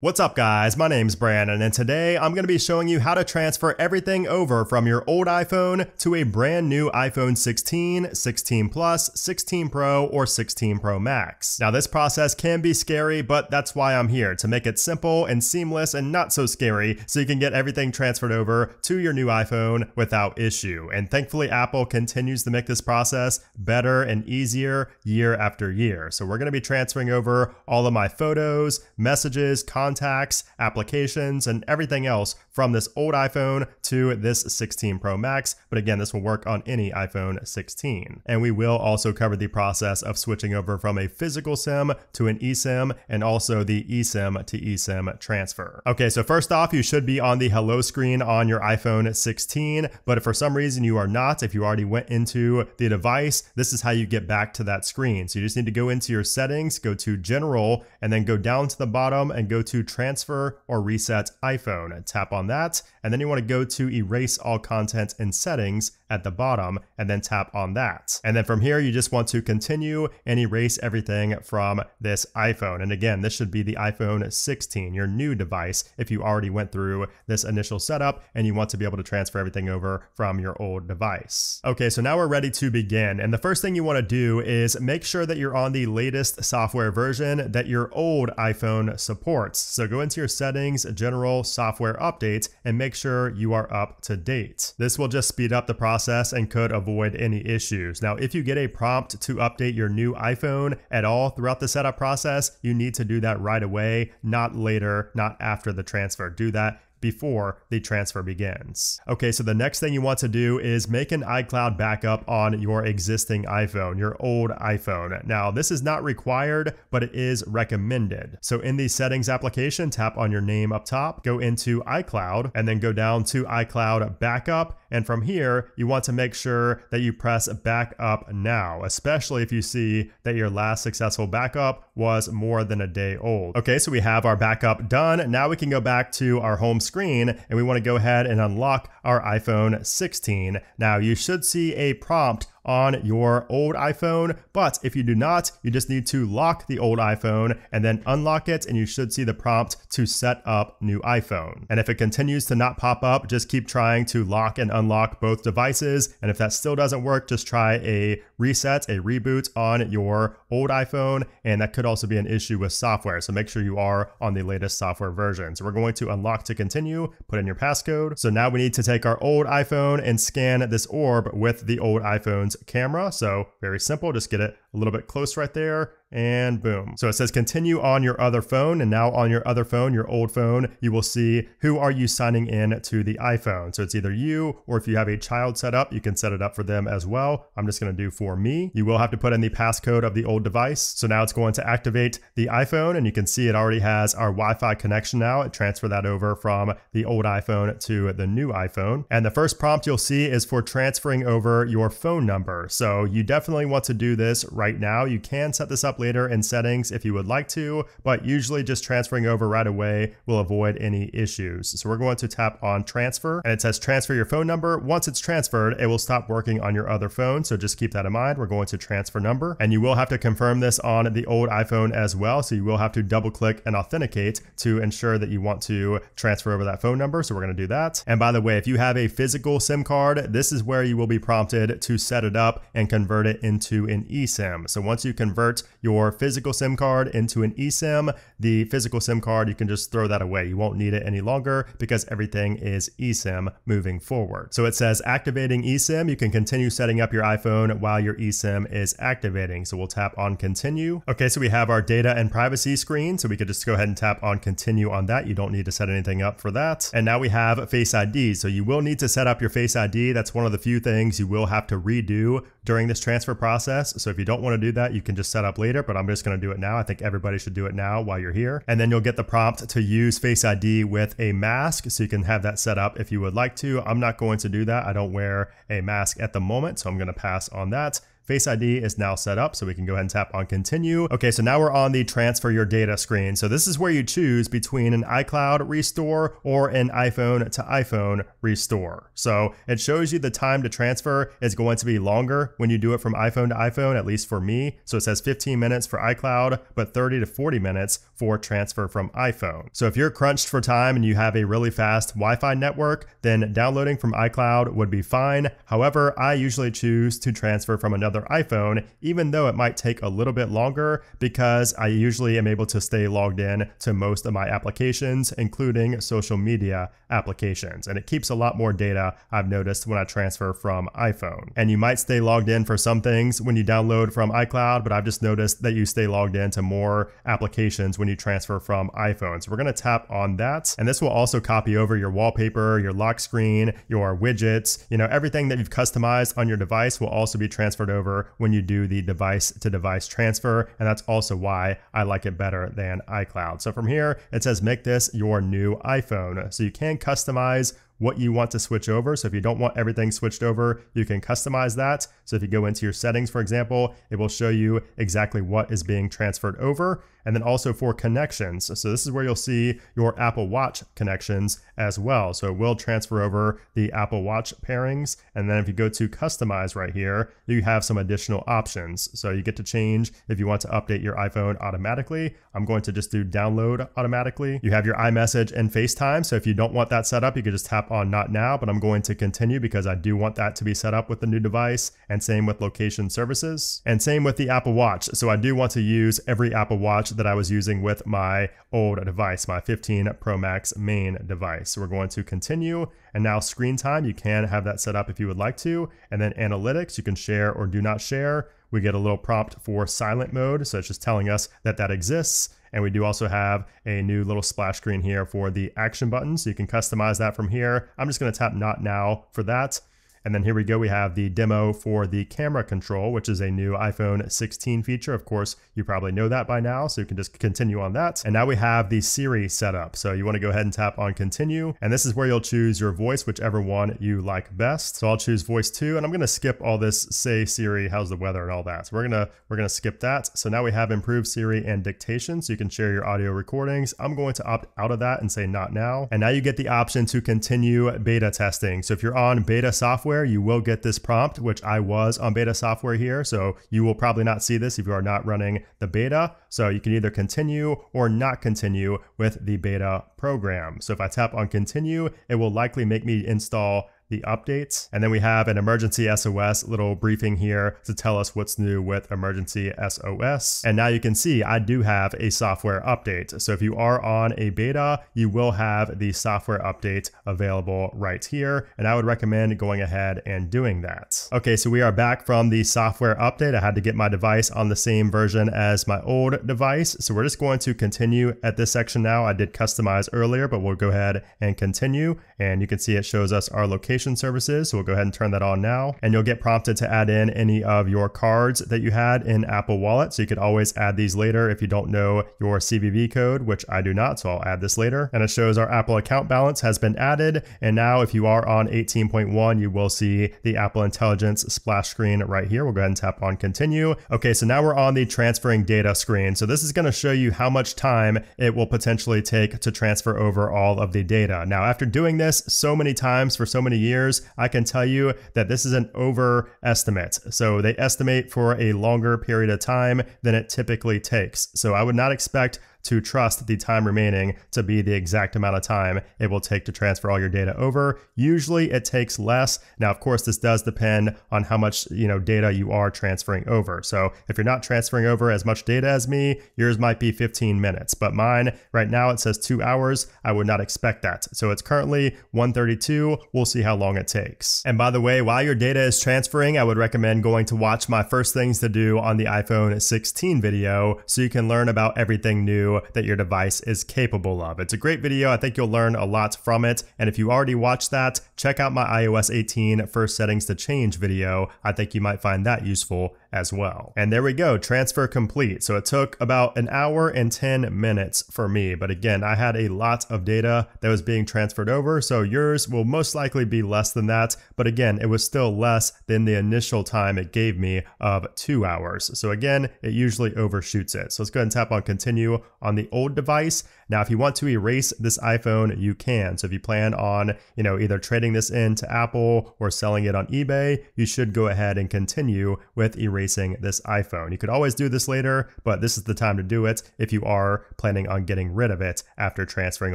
What's up guys, my name's Brandon and today I'm going to be showing you how to transfer everything over from your old iPhone to a brand new iPhone 16, 16 Plus, 16 Pro, or 16 Pro Max. Now this process can be scary, but that's why I'm here, to make it simple and seamless and not so scary so you can get everything transferred over to your new iPhone without issue. And thankfully Apple continues to make this process better and easier year after year. So we're going to be transferring over all of my photos, messages, content, contacts, applications, and everything else from this old iPhone to this 16 Pro Max. But again, this will work on any iPhone 16. And we will also cover the process of switching over from a physical SIM to an eSIM and also the eSIM to eSIM transfer. Okay, so first off, you should be on the hello screen on your iPhone 16. But if for some reason you are not, if you already went into the device, this is how you get back to that screen. So you just need to go into your settings, go to general, and then go down to the bottom and go to to transfer or reset iPhone. Tap on that, and then you want to go to erase all content in settings at the bottom, and then tap on that. And then from here, you just want to continue and erase everything from this iPhone. And again, this should be the iPhone 16, your new device, if you already went through this initial setup and you want to be able to transfer everything over from your old device. Okay, so now we're ready to begin. And the first thing you want to do is make sure that you're on the latest software version that your old iPhone supports. So go into your settings, general software updates, and make sure you are up to date. This will just speed up the process and could avoid any issues. Now, if you get a prompt to update your new iPhone at all throughout the setup process, you need to do that right away, not later, not after the transfer. Do that before the transfer begins. Okay, so the next thing you want to do is make an iCloud backup on your existing iPhone, your old iPhone. Now, this is not required, but it is recommended. So in the settings application, tap on your name up top, go into iCloud, and then go down to iCloud backup. And from here, you want to make sure that you press back up now, especially if you see that your last successful backup was more than a day old. Okay, so we have our backup done. Now we can go back to our home screen and we want to go ahead and unlock our iPhone 16. Now you should see a prompt on your old iPhone. But if you do not, you just need to lock the old iPhone and then unlock it, and you should see the prompt to set up new iPhone. And if it continues to not pop up, just keep trying to lock and unlock both devices. And if that still doesn't work, just try a reset, a reboot on your old iPhone. And that could also be an issue with software. So make sure you are on the latest software version. So we're going to unlock to continue, put in your passcode. So now we need to take our old iPhone and scan this orb with the old iPhone's camera. So very simple, just get it a little bit close right there and boom. So it says continue on your other phone and now on your other phone, your old phone, you will see who are you signing in to the iPhone. So it's either you or if you have a child set up, you can set it up for them as well. I'm just going to do for me. You will have to put in the passcode of the old device. So now it's going to activate the iPhone and you can see it already has our Wi-Fi connection now. It transferred that over from the old iPhone to the new iPhone. And the first prompt you'll see is for transferring over your phone number. So you definitely want to do this right now. You can set this up later in settings if you would like to, but usually just transferring over right away will avoid any issues. So we're going to tap on transfer and it says transfer your phone number. Once it's transferred, it will stop working on your other phone. So just keep that in mind. We're going to transfer number and you will have to confirm this on the old iPhone as well. So you will have to double click and authenticate to ensure that you want to transfer over that phone number. So we're going to do that. And by the way, if you have a physical SIM card, this is where you will be prompted to set it up and convert it into an eSIM. So once you convert your physical SIM card into an eSIM, the physical SIM card, you can just throw that away. You won't need it any longer because everything is eSIM moving forward. So it says activating eSIM. You can continue setting up your iPhone while your eSIM is activating. So we'll tap on continue. Okay, so we have our data and privacy screen. So we could just go ahead and tap on continue on that. You don't need to set anything up for that. And now we have Face ID. So you will need to set up your Face ID. That's one of the few things you will have to redo during this transfer process. So if you don't want to do that, you can just set up later but I'm just going to do it now. I think everybody should do it now while you're here. And then you'll get the prompt to use Face ID with a mask. So you can have that set up if you would like to. I'm not going to do that. I don't wear a mask at the moment, so I'm going to pass on that. Face ID is now set up, so we can go ahead and tap on continue. Okay, so now we're on the transfer your data screen. So this is where you choose between an iCloud restore or an iPhone to iPhone restore. So it shows you the time to transfer is going to be longer when you do it from iPhone to iPhone, at least for me. So it says 15 minutes for iCloud, but 30 to 40 minutes for transfer from iPhone. So if you're crunched for time and you have a really fast Wi-Fi network, then downloading from iCloud would be fine. However, I usually choose to transfer from another iPhone, even though it might take a little bit longer because I usually am able to stay logged in to most of my applications, including social media applications. And it keeps a lot more data I've noticed when I transfer from iPhone. And you might stay logged in for some things when you download from iCloud, but I've just noticed that you stay logged in to more applications when you transfer from iPhone. So we're gonna tap on that. And this will also copy over your wallpaper, your lock screen, your widgets, you know, everything that you've customized on your device will also be transferred over when you do the device to device transfer. And that's also why I like it better than iCloud. So from here, it says make this your new iPhone. So you can customize what you want to switch over. So if you don't want everything switched over, you can customize that. So if you go into your settings, for example, it will show you exactly what is being transferred over. And then also for connections. So this is where you'll see your Apple Watch connections as well. So it will transfer over the Apple Watch pairings. And then if you go to customize right here, you have some additional options. So you get to change if you want to update your iPhone automatically. I'm going to just do download automatically. You have your iMessage and FaceTime. So if you don't want that set up, you can just tap on not now, but I'm going to continue because I do want that to be set up with the new device and same with location services and same with the Apple Watch. So I do want to use every Apple Watch that I was using with my old device, my 15 Pro Max main device. So we're going to continue and now screen time, you can have that set up if you would like to. And then analytics, you can share or do not share. We get a little prompt for silent mode. So it's just telling us that that exists. And we do also have a new little splash screen here for the action button. So you can customize that from here. I'm just going to tap not now for that. And then here we go, we have the demo for the camera control, which is a new iPhone 16 feature. Of course, you probably know that by now, so you can just continue on that. And now we have the Siri set up. So you wanna go ahead and tap on continue. And this is where you'll choose your voice, whichever one you like best. So I'll choose voice two, and I'm gonna skip all this say Siri, how's the weather and all that. So we're gonna, we're gonna skip that. So now we have improved Siri and dictation, so you can share your audio recordings. I'm going to opt out of that and say not now. And now you get the option to continue beta testing. So if you're on beta software, software, you will get this prompt, which I was on beta software here. So you will probably not see this if you are not running the beta. So you can either continue or not continue with the beta program. So if I tap on continue, it will likely make me install the updates. And then we have an emergency SOS little briefing here to tell us what's new with emergency SOS. And now you can see I do have a software update. So if you are on a beta, you will have the software update available right here. And I would recommend going ahead and doing that. Okay, so we are back from the software update. I had to get my device on the same version as my old device. So we're just going to continue at this section now. I did customize earlier, but we'll go ahead and continue. And you can see it shows us our location services. So we'll go ahead and turn that on now. And you'll get prompted to add in any of your cards that you had in Apple Wallet. So you could always add these later if you don't know your CVV code, which I do not. So I'll add this later. And it shows our Apple account balance has been added. And now if you are on 18.1, you will see the Apple Intelligence splash screen right here. We'll go ahead and tap on continue. Okay, so now we're on the transferring data screen. So this is going to show you how much time it will potentially take to transfer over all of the data. Now, after doing this so many times for so many years, years, I can tell you that this is an overestimate. So they estimate for a longer period of time than it typically takes. So I would not expect to trust the time remaining to be the exact amount of time it will take to transfer all your data over. Usually it takes less. Now, of course, this does depend on how much, you know, data you are transferring over. So if you're not transferring over as much data as me, yours might be 15 minutes, but mine right now it says two hours. I would not expect that. So it's currently 132. We'll see how long it takes. And by the way, while your data is transferring, I would recommend going to watch my first things to do on the iPhone 16 video so you can learn about everything new that your device is capable of. It's a great video. I think you'll learn a lot from it. And if you already watched that, check out my iOS 18 first settings to change video. I think you might find that useful as well. And there we go, transfer complete. So it took about an hour and 10 minutes for me. But again, I had a lot of data that was being transferred over. So yours will most likely be less than that. But again, it was still less than the initial time it gave me of two hours. So again, it usually overshoots it. So let's go ahead and tap on continue on the old device. Now, if you want to erase this iPhone, you can. So if you plan on, you know, either trading this in to Apple or selling it on eBay, you should go ahead and continue with erasing this iPhone. You could always do this later, but this is the time to do it if you are planning on getting rid of it after transferring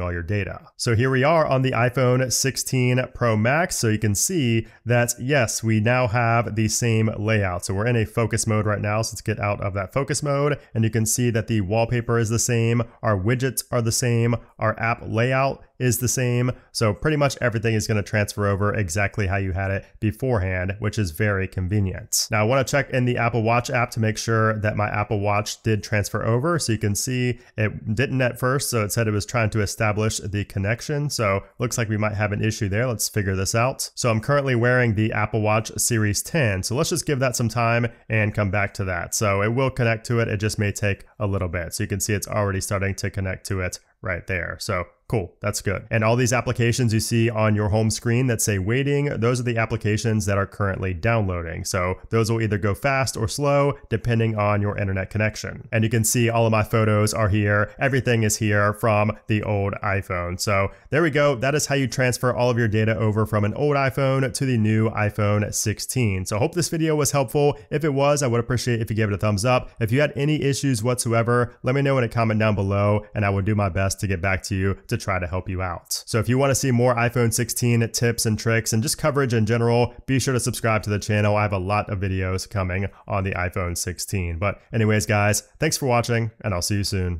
all your data. So here we are on the iPhone 16 Pro Max. So you can see that, yes, we now have the same layout. So we're in a focus mode right now. So let's get out of that focus mode. And you can see that the wallpaper is the same. Our widgets are the same. Our app layout is the same. So pretty much everything is going to transfer over exactly how you had it beforehand, which is very convenient. Now I want to check in the Apple Watch app to make sure that my Apple Watch did transfer over. So you can see it didn't at first. So it said it was trying to establish the connection. So looks like we might have an issue there. Let's figure this out. So I'm currently wearing the Apple Watch Series 10. So let's just give that some time and come back to that. So it will connect to it. It just may take a little bit. So you can see it's already starting to connect to it right there. So Cool, that's good. And all these applications you see on your home screen that say waiting, those are the applications that are currently downloading. So those will either go fast or slow depending on your internet connection. And you can see all of my photos are here. Everything is here from the old iPhone. So there we go. That is how you transfer all of your data over from an old iPhone to the new iPhone 16. So I hope this video was helpful. If it was, I would appreciate if you gave it a thumbs up. If you had any issues whatsoever, let me know in a comment down below and I will do my best to get back to you to try to help you out. So if you want to see more iPhone 16 tips and tricks and just coverage in general, be sure to subscribe to the channel. I have a lot of videos coming on the iPhone 16. But anyways, guys, thanks for watching and I'll see you soon.